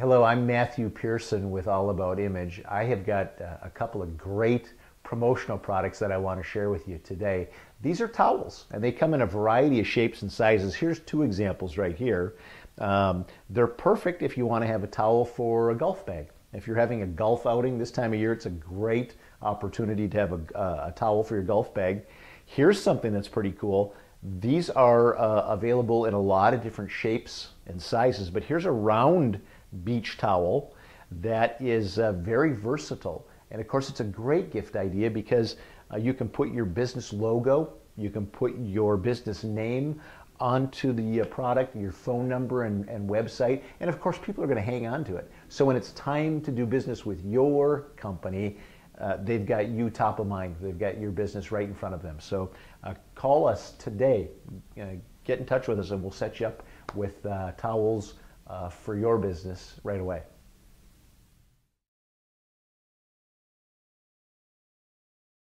Hello, I'm Matthew Pearson with All About Image. I have got uh, a couple of great promotional products that I want to share with you today. These are towels, and they come in a variety of shapes and sizes. Here's two examples right here. Um, they're perfect if you want to have a towel for a golf bag. If you're having a golf outing this time of year, it's a great opportunity to have a, uh, a towel for your golf bag. Here's something that's pretty cool. These are uh, available in a lot of different shapes and sizes, but here's a round beach towel that is uh, very versatile. And of course, it's a great gift idea because uh, you can put your business logo, you can put your business name onto the uh, product, your phone number and, and website, and of course, people are going to hang on to it. So when it's time to do business with your company, uh, they've got you top of mind. They've got your business right in front of them. So uh, call us today. Uh, get in touch with us, and we'll set you up with uh, towels uh, for your business right away.